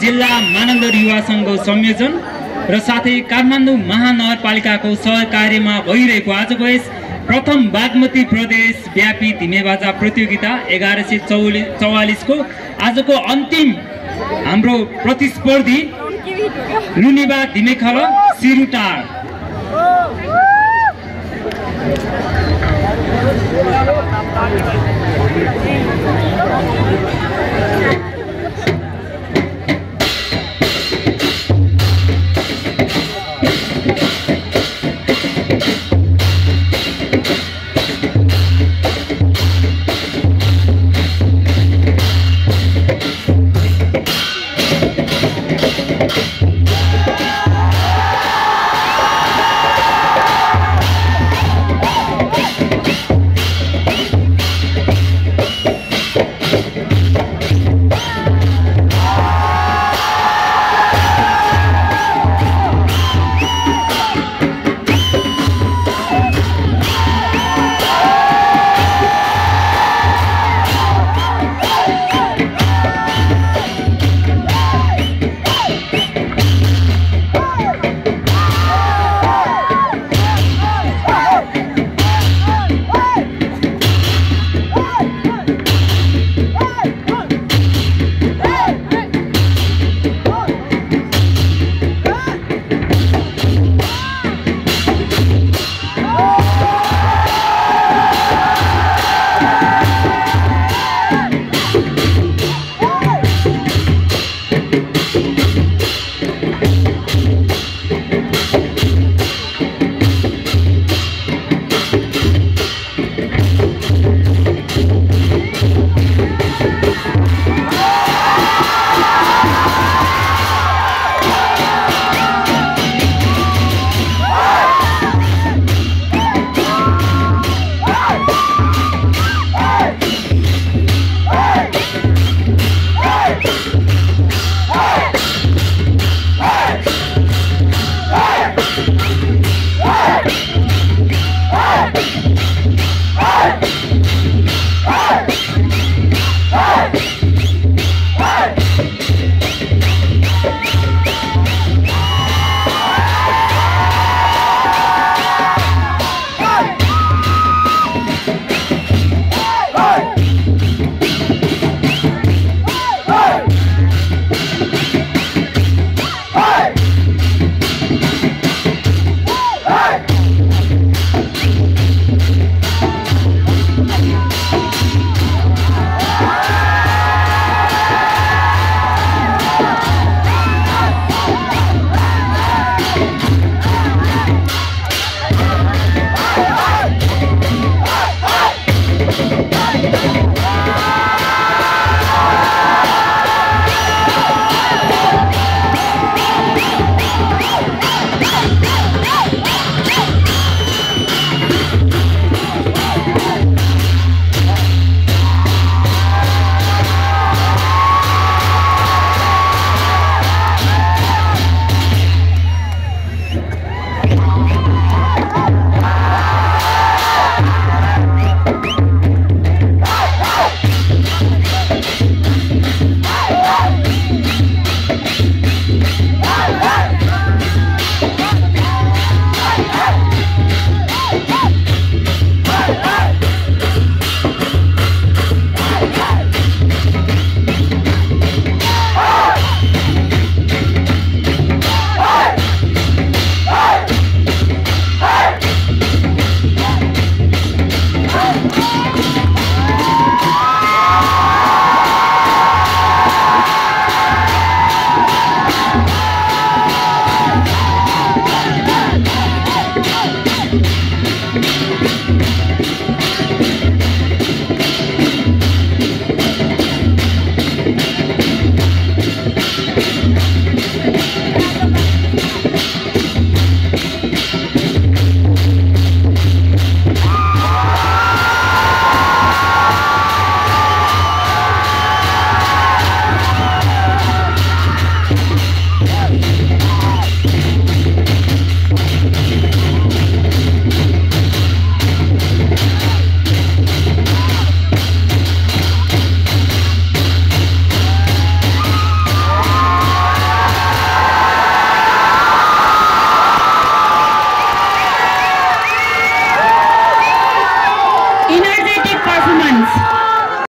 जिल्ला मानन्दर युवा सङ्घको संयोजन र साथै काठमाडौँ महानगरपालिकाको सहकार्यमा भइरहेको आजको यस प्रथम बागमती प्रदेश व्यापी धिमेबाजा प्रतियोगिता एघार सय चौलि चौवालिसको आजको अन्तिम हाम्रो प्रतिस्पर्धी लुनिबा धिमेखल सिरुटार।